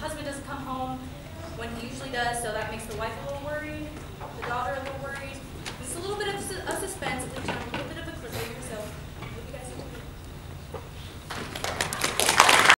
husband doesn't come home when he usually does, so that makes the wife a little